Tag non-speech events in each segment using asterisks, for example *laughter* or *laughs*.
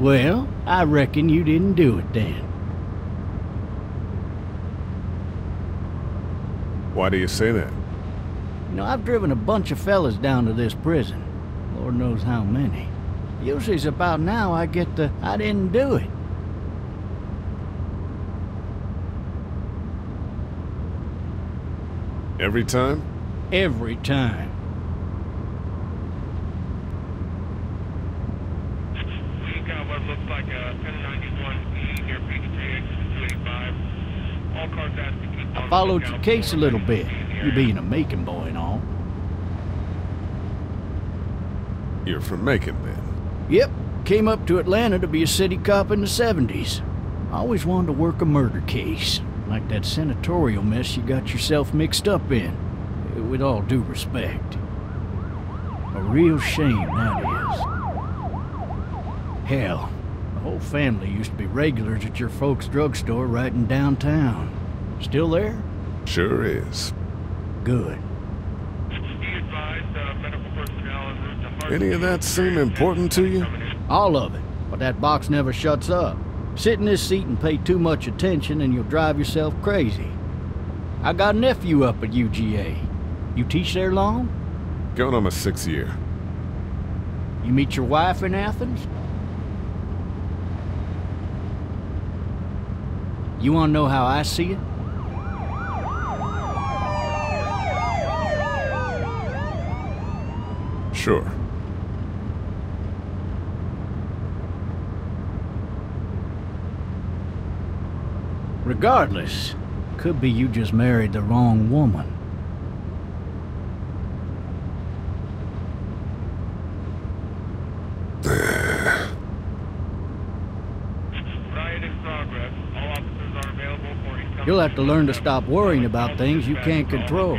Well, I reckon you didn't do it then. Why do you say that? You know, I've driven a bunch of fellas down to this prison. Lord knows how many. Usually it's about now I get the, I didn't do it. Every time? Every time. We got what looks like a 1091E near PJ 285. All cars asked to keep I on followed your case a little bit, you being a Macon boy and all. You're from Macon, then. Yep, came up to Atlanta to be a city cop in the 70s. I always wanted to work a murder case, like that senatorial mess you got yourself mixed up in. With all due respect. A real shame, that is. Hell, the whole family used to be regulars at your folks' drugstore right in downtown. Still there? Sure is. Good. Be advised, medical personnel en route to Hart- Any of that seem important to you? All of it. But that box never shuts up. Sit in this seat and pay too much attention and you'll drive yourself crazy. I got a nephew up at UGA. You teach there long? Going on my sixth year. You meet your wife in Athens? You want to know how I see it? Sure. Regardless, could be you just married the wrong woman. Riot in progress. All officers are available for incoming You'll have to learn to stop worrying about things you can't control.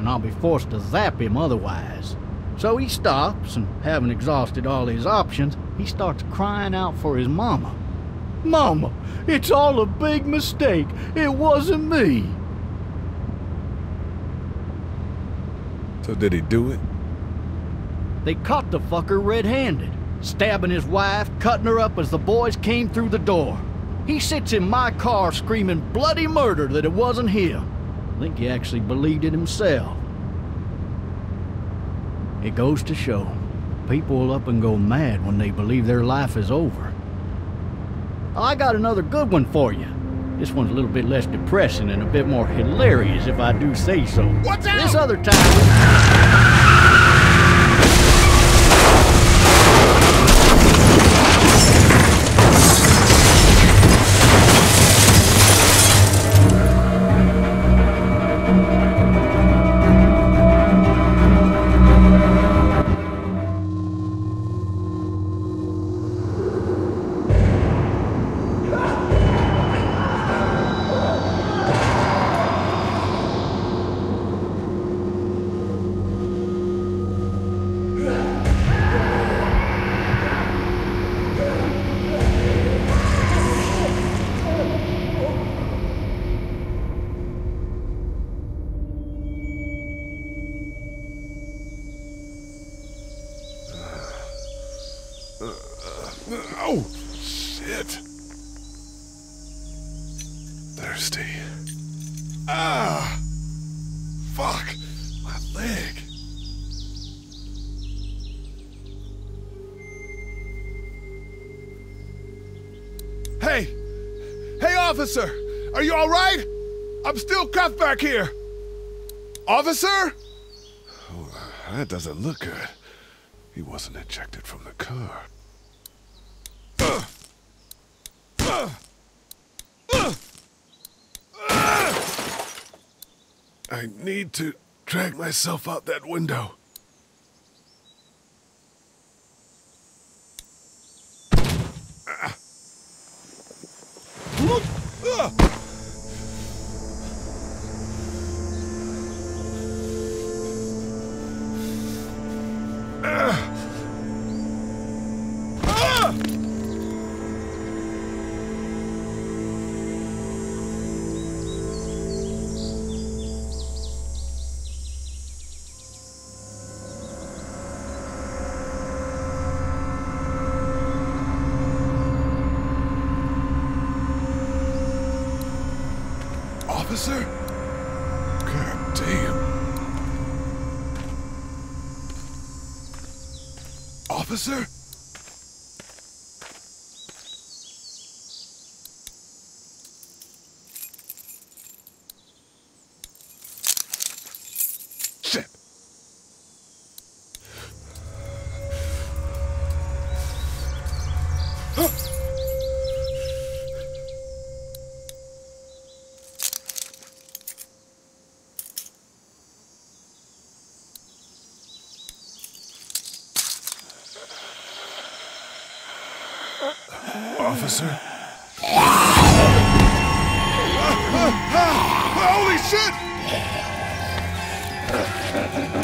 and I'll be forced to zap him otherwise. So he stops, and having exhausted all his options, he starts crying out for his mama. Mama, it's all a big mistake. It wasn't me. So did he do it? They caught the fucker red-handed, stabbing his wife, cutting her up as the boys came through the door. He sits in my car screaming bloody murder that it wasn't him. I think he actually believed it himself. It goes to show, people will up and go mad when they believe their life is over. Oh, I got another good one for you. This one's a little bit less depressing and a bit more hilarious, if I do say so. What's out? This other time. Officer! Are you alright? I'm still cuffed back here. Officer? Oh, that doesn't look good. He wasn't ejected from the car. I need to drag myself out that window. Officer? Holy shit!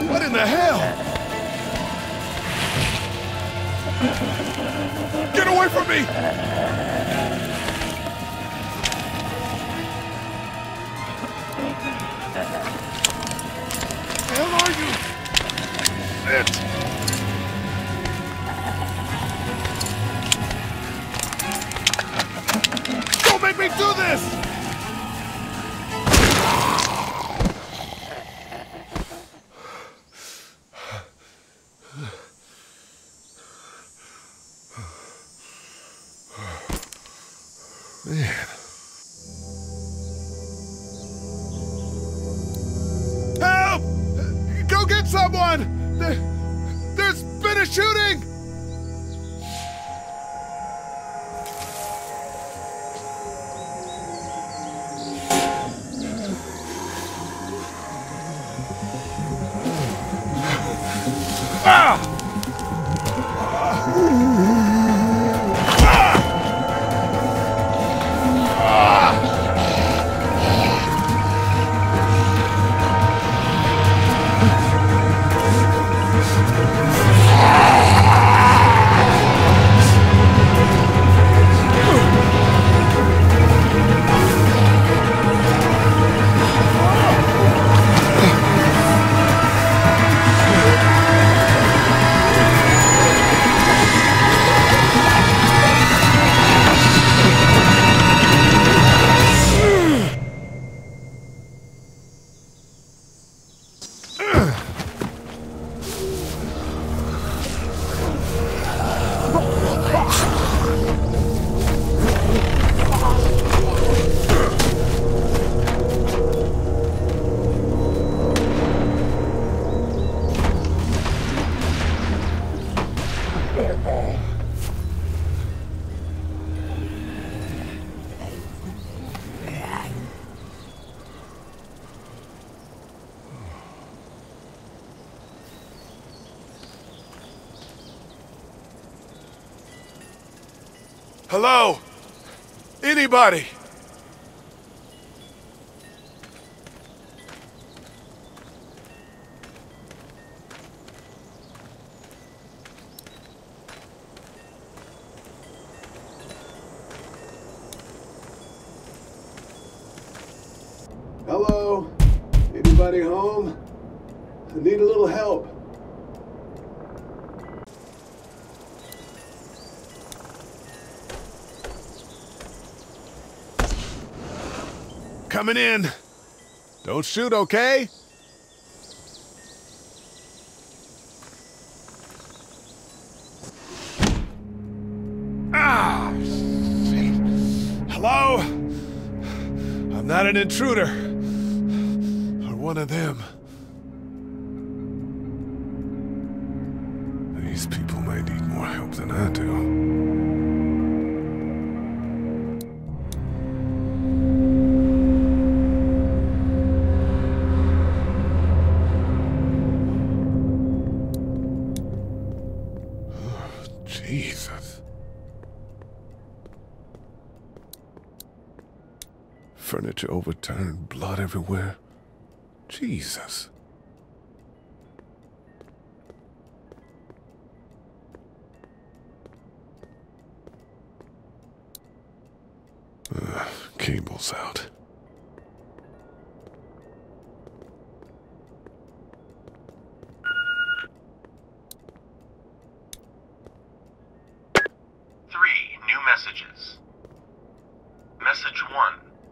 What in the hell? Get away from me! Hell are you? Don't make me do this! Man. Help! Go get someone! There, there's been a shooting! Hello? Anybody? Hello? Anybody home? I need a little help. Coming in. Don't shoot, okay? Ah! shit. Hello? I'm not an intruder. Or one of them. These people may need more help than I do. Furniture overturned, blood everywhere. Jesus. Ugh, cable's out. Three new messages. Message one,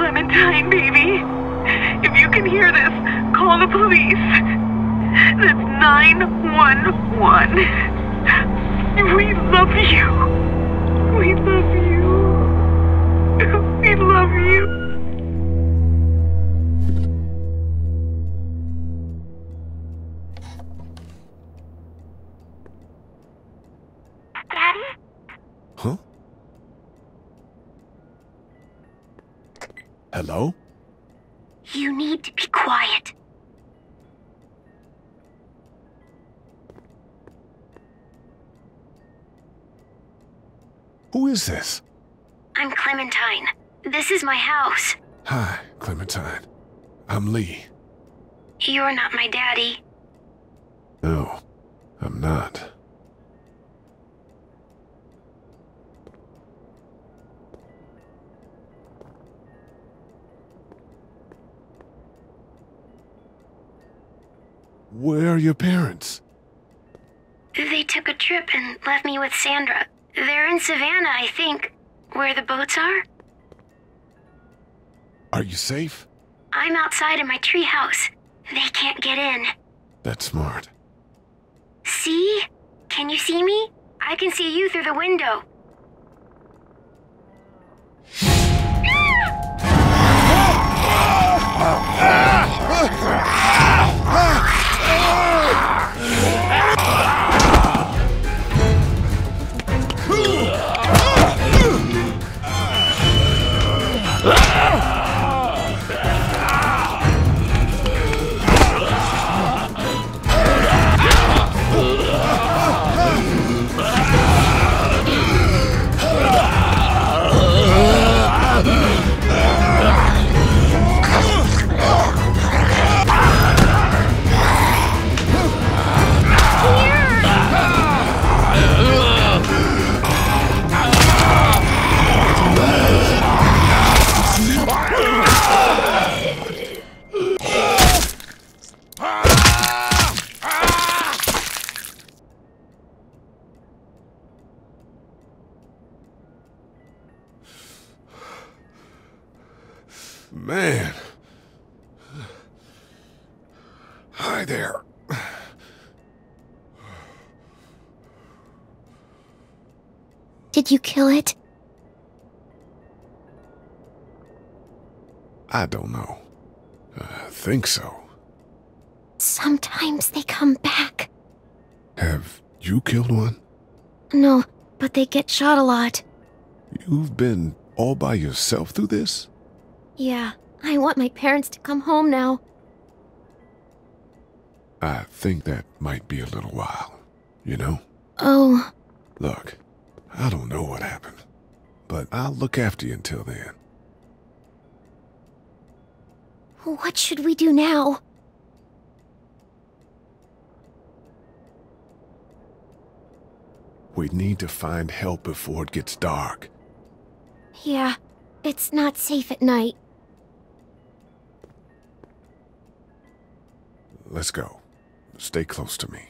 Clementine, baby. If you can hear this, call the police. That's 911. We love you. We love you. We love you. Hello? You need to be quiet. Who is this? I'm Clementine. This is my house. Hi, Clementine. I'm Lee. You're not my daddy. No, I'm not. Where are your parents? They took a trip and left me with Sandra. They're in Savannah, I think. Where the boats are? Are you safe? I'm outside in my treehouse. They can't get in. That's smart. See? Can you see me? I can see you through the window. Did you kill it? I don't know. I think so. Sometimes they come back. Have you killed one? No, but they get shot a lot. You've been all by yourself through this? Yeah, I want my parents to come home now. I think that might be a little while, you know? Oh, Look, I don't know what happened, but I'll look after you until then. what should we do now? We need to find help before it gets dark. Yeah, it's not safe at night. Let's go. Stay close to me.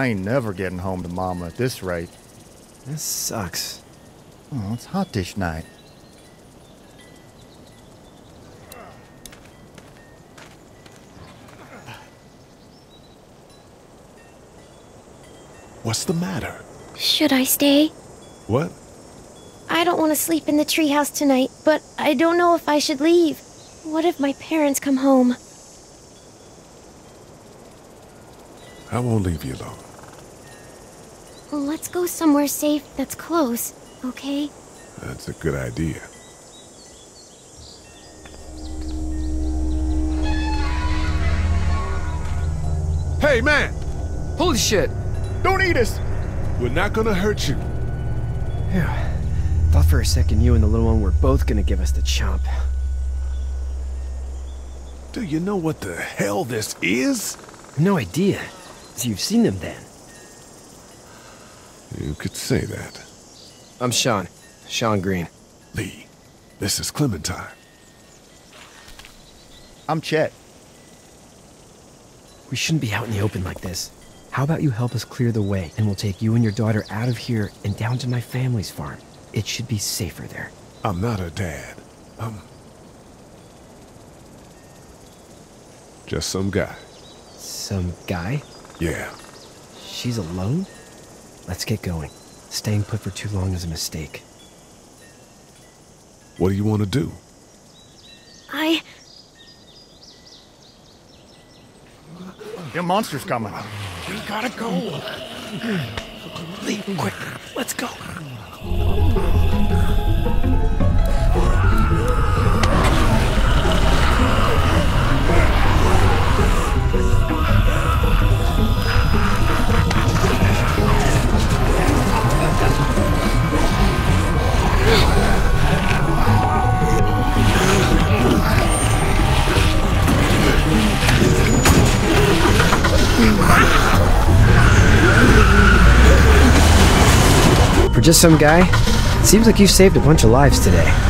I ain't never getting home to Mama at this rate. This sucks. Oh, it's hot dish night. What's the matter? Should I stay? What? I don't want to sleep in the treehouse tonight, but I don't know if I should leave. What if my parents come home? I won't leave you alone. Let's go somewhere safe that's close, okay? That's a good idea. Hey, man! Holy shit! Don't eat us! We're not gonna hurt you. Yeah. Thought for a second you and the little one were both gonna give us the chomp. Do you know what the hell this is? No idea. So you've seen them then? You could say that. I'm Shawn. Shawn Greene. Lee, this is Clementine. I'm Chet. We shouldn't be out in the open like this. How about you help us clear the way, and we'll take you and your daughter out of here and down to my family's farm. It should be safer there. I'm not a dad. I'm just some guy. Some guy? Yeah. She's alone? Let's get going. Staying put for too long is a mistake. What do you want to do? I. Your monster's coming. We gotta go. Lee, quick, let's go. Just some guy, seems like you've saved a bunch of lives today.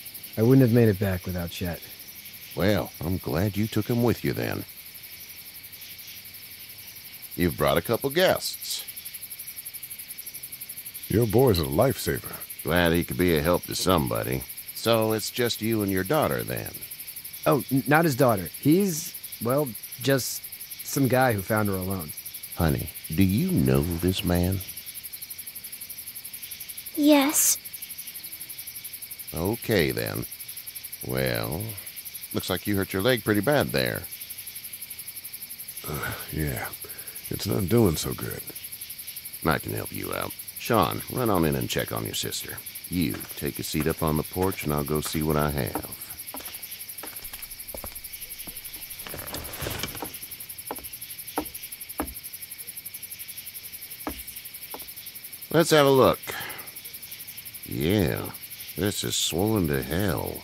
I wouldn't have made it back without Chet. Well, I'm glad you took him with you then. You've brought a couple guests. Your boy's a lifesaver. Glad he could be a help to somebody. So it's just you and your daughter then. Oh, n- not his daughter. He's, well, just some guy who found her alone. Honey, do you know this man? Yes. Okay then. Well, looks like you hurt your leg pretty bad there. Uh, yeah, it's not doing so good. I can help you out. Shawn, run on in and check on your sister. You, take a seat up on the porch and I'll go see what I have. Let's have a look. Yeah, this is swollen to hell.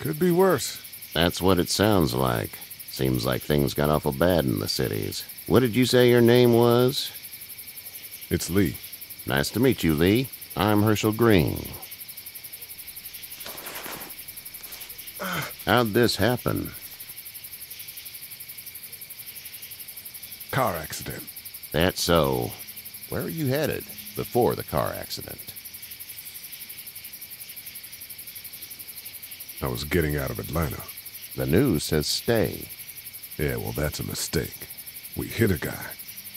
Could be worse. That's what it sounds like. Seems like things got awful bad in the cities. What did you say your name was? It's Lee. Nice to meet you, Lee. I'm Hershel Greene. How'd this happen? Car accident. That's so. Where are you headed before the car accident? I was getting out of Atlanta. The news says stay. Yeah, well, that's a mistake. We hit a guy.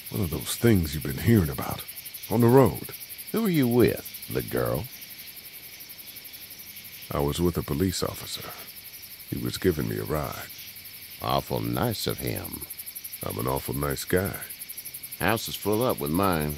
One of those things you've been hearing about. On the road. Who are you with? The girl? I was with a police officer. He was giving me a ride. Awful nice of him. I'm an awful nice guy. House is full up with mine.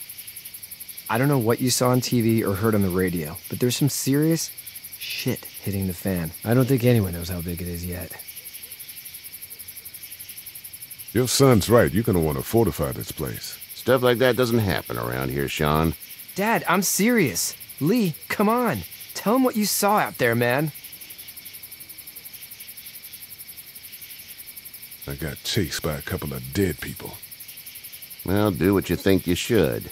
I don't know what you saw on TV or heard on the radio, but there's some serious shit hitting the fan. I don't think anyone knows how big it is yet. Your son's right. You're gonna want to fortify this place. Stuff like that doesn't happen around here, Shawn. Dad, I'm serious. Lee, come on. Tell him what you saw out there, man. I got chased by a couple of dead people. Well, do what you think you should.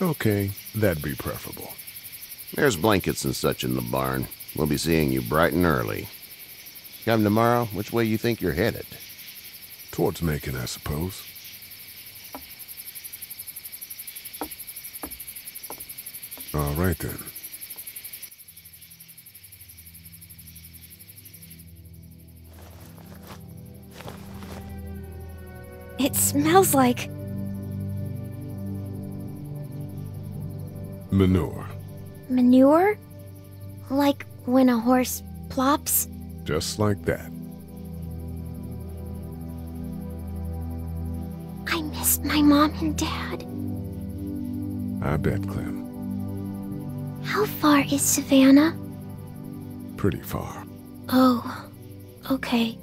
Okay, that'd be preferable. There's blankets and such in the barn. We'll be seeing you bright and early. Come tomorrow, which way you think you're headed? Towards Macon, I suppose. All right then. It smells like. Manure. manure? Like when a horse plops? Just like that. I missed my mom and dad. I bet, Clem. How far is Savannah? Pretty far. Oh, okay.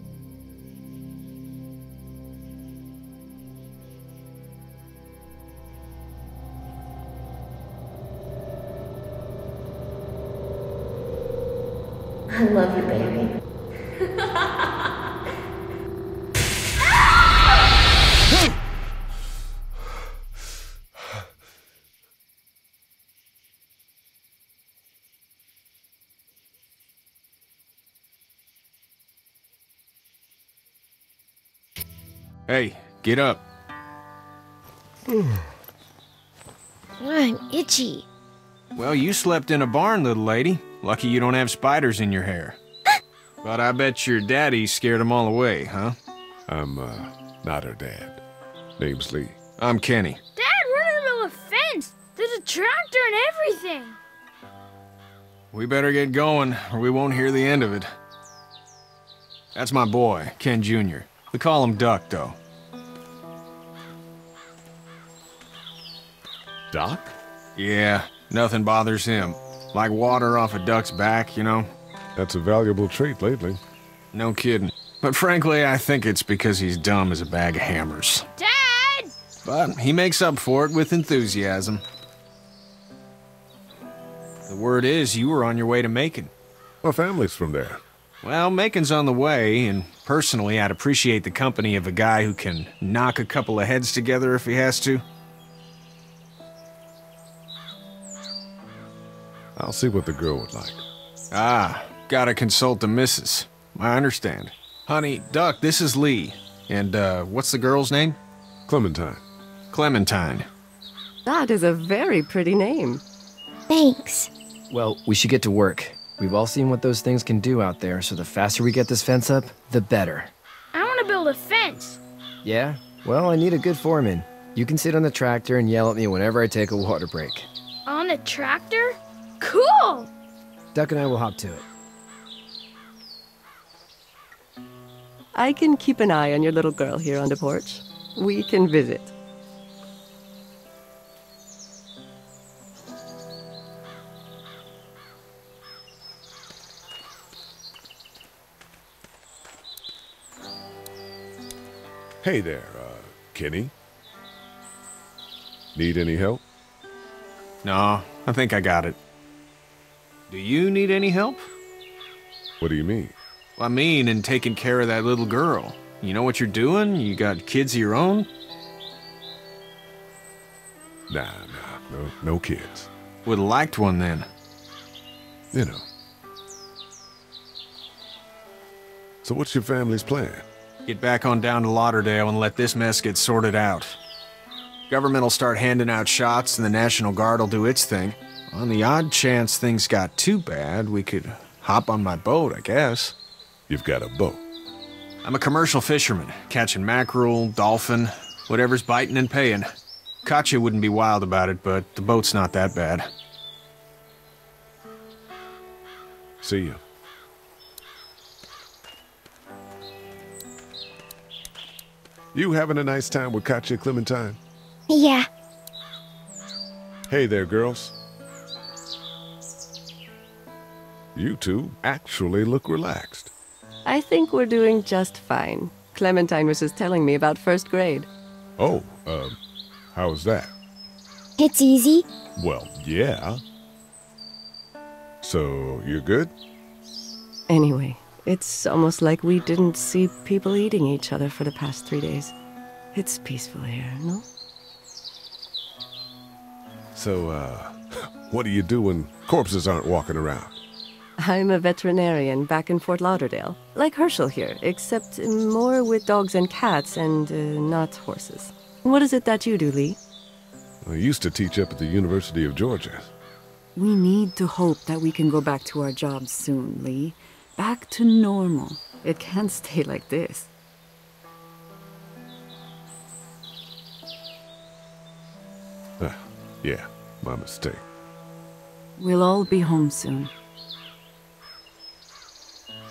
I love you, baby. Hey, get up. I'm itchy. Well, you slept in a barn, little lady. Lucky you don't have spiders in your hair. *gasps* but I bet your daddy scared them all away, huh? I'm, uh, not her dad. Name's Lee. I'm Kenny. Dad, we're in the middle of a fence. There's a tractor and everything. We better get going, or we won't hear the end of it. That's my boy, Ken Jr. We call him Duck, though. Doc? Yeah, nothing bothers him. Like water off a duck's back, you know? That's a valuable trait lately. No kidding. But frankly, I think it's because he's dumb as a bag of hammers. Dad! But he makes up for it with enthusiasm. The word is you were on your way to Macon. My family's from there. Well, Macon's on the way, and personally, I'd appreciate the company of a guy who can knock a couple of heads together if he has to. I'll see what the girl would like. Ah, gotta consult the missus. I understand. Honey, Duck, this is Lee. And, uh, what's the girl's name? Clementine. Clementine. That is a very pretty name. Thanks. Well, we should get to work. We've all seen what those things can do out there, so the faster we get this fence up, the better. I want to build a fence. Yeah? Well, I need a good foreman. You can sit on the tractor and yell at me whenever I take a water break. On the tractor? Cool! Duck and I will hop to it. I can keep an eye on your little girl here on the porch. We can visit. Hey there, uh, Kenny. Need any help? No, I think I got it. Do you need any help? What do you mean? I mean, in taking care of that little girl. You know what you're doing? You got kids of your own? Nah, nah, no, no kids. Would have liked one then. You know. So what's your family's plan? Get back on down to Lauderdale and let this mess get sorted out. Government will start handing out shots and the National Guard will do its thing. On the odd chance things got too bad, we could hop on my boat, I guess. You've got a boat? I'm a commercial fisherman, catching mackerel, dolphin, whatever's biting and paying. Katjaa wouldn't be wild about it, but the boat's not that bad. See you. You having a nice time with Katjaa Clementine? Yeah. Hey there, girls. You two actually look relaxed. I think we're doing just fine. Clementine was just telling me about first grade. Oh, uh, how's that? It's easy. Well, yeah. So, you're good? Anyway, it's almost like we didn't see people eating each other for the past three days. It's peaceful here, no? So, uh, *laughs* what do you do when corpses aren't walking around? I'm a veterinarian back in Fort Lauderdale, like Hershel here, except more with dogs and cats and uh, not horses. What is it that you do, Lee? I used to teach up at the University of Georgia. We need to hope that we can go back to our jobs soon, Lee. Back to normal. It can't *laughs* stay like this. Ah, yeah, my mistake. We'll all be home soon.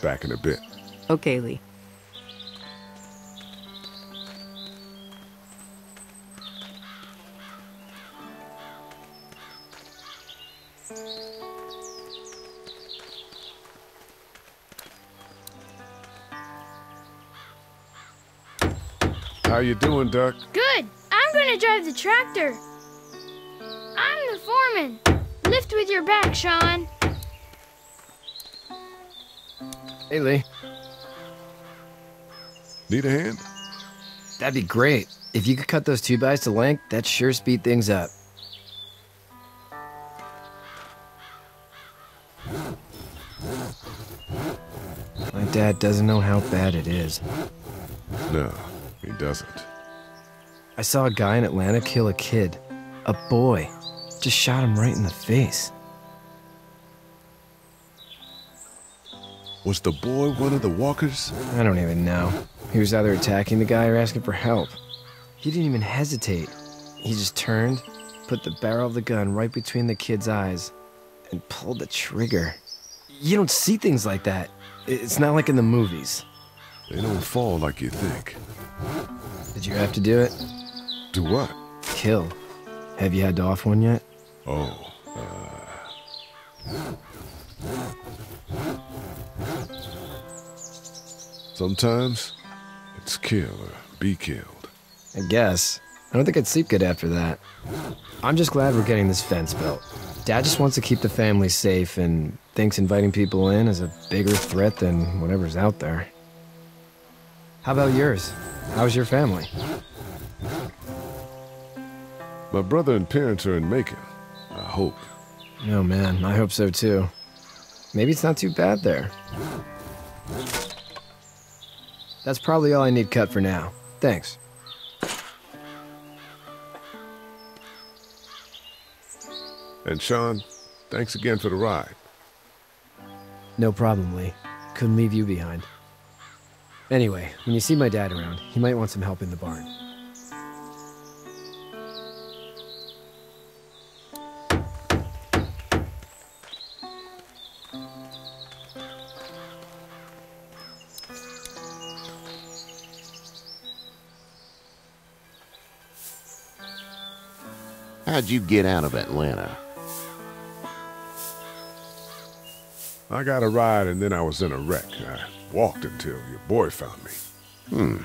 Back in a bit. Okay, Lee. How you doing, Duck? Good. I'm gonna drive the tractor. I'm the foreman. Lift with your back, Shawn. Hey, Lee. Need a hand? That'd be great. If you could cut those two bys to length, that'd sure speed things up. My dad doesn't know how bad it is. No, he doesn't. I saw a guy in Atlanta kill a kid. A boy. Just shot him right in the face. Was the boy one of the walkers? I don't even know. He was either attacking the guy or asking for help. He didn't even hesitate. He just turned, put the barrel of the gun right between the kid's eyes, and pulled the trigger. You don't see things like that. It's not like in the movies. They don't fall like you think. Did you have to do it? Do what? Kill. Have you had to off one yet? Oh, uh... Sometimes it's kill or be killed. I guess. I don't think I'd sleep good after that. I'm just glad we're getting this fence built. Dad just wants to keep the family safe and thinks inviting people in is a bigger threat than whatever's out there. How about yours? How's your family? My brother and parents are in Macon. I hope. Oh man, I hope so too. Maybe it's not too bad there. That's probably all I need cut for now. Thanks. And Shawn, thanks again for the ride. No problem, Lee. Couldn't leave you behind. Anyway, when you see my dad around, he might want some help in the barn. How'd you get out of Atlanta? I got a ride and then I was in a wreck. I walked until your boy found me. Hmm.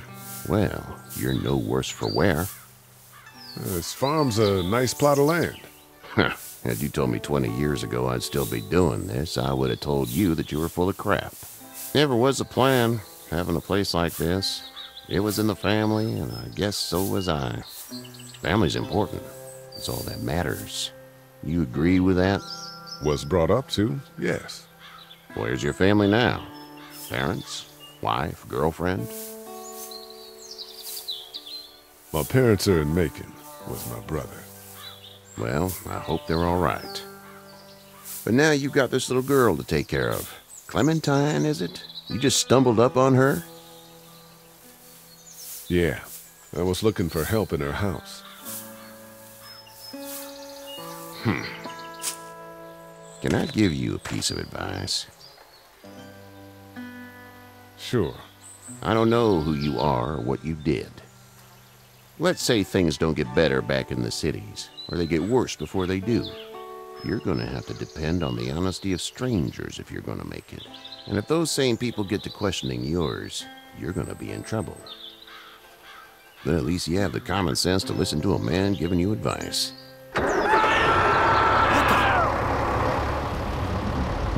Well, you're no worse for wear. This farm's a nice plot of land. Had you told me 20 years ago I'd still be doing this, I would have told you that you were full of crap. Never was a plan, having a place like this. It was in the family, and I guess so was I. Family's important. It's all that matters. You agree with that? Was brought up to, yes. Where's your family now? Parents? Wife? Girlfriend? My parents are in Macon with my brother. Well, I hope they're all right. But now you've got this little girl to take care of. Clementine, is it? You just stumbled up on her? Yeah, I was looking for help in her house. Hmm. Can I give you a piece of advice? Sure. I don't know who you are or what you did. Let's say things don't get better back in the cities, or they get worse before they do. You're gonna have to depend on the honesty of strangers if you're gonna make it. And if those same people get to questioning yours, you're gonna be in trouble. But at least you have the common sense to listen to a man giving you advice.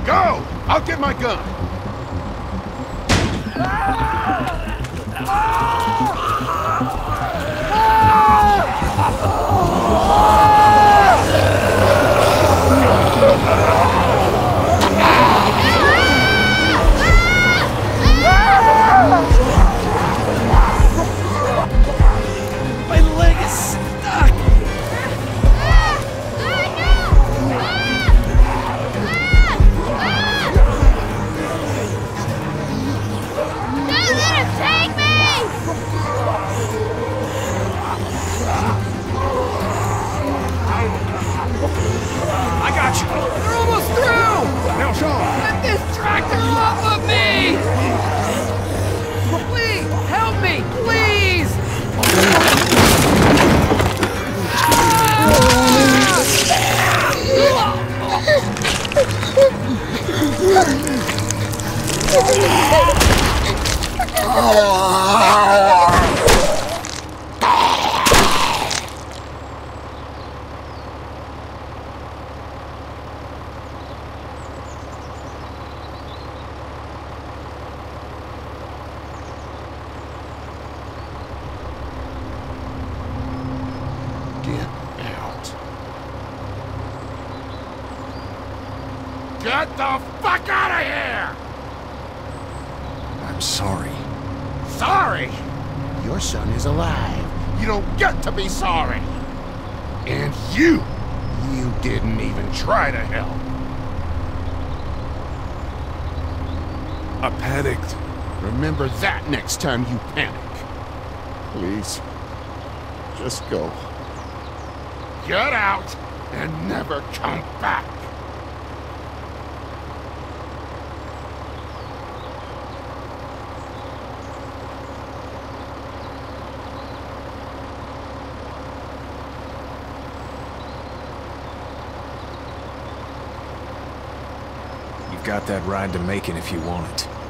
Go! I'll get my gun! My the fuck out of here! I'm sorry. Sorry? Your son is alive. You don't get to be sorry. And you, you didn't even try to help. I panicked. Remember that next time you panic. Please, just go. Get out and never come back. You've got that ride to Macon if you want it.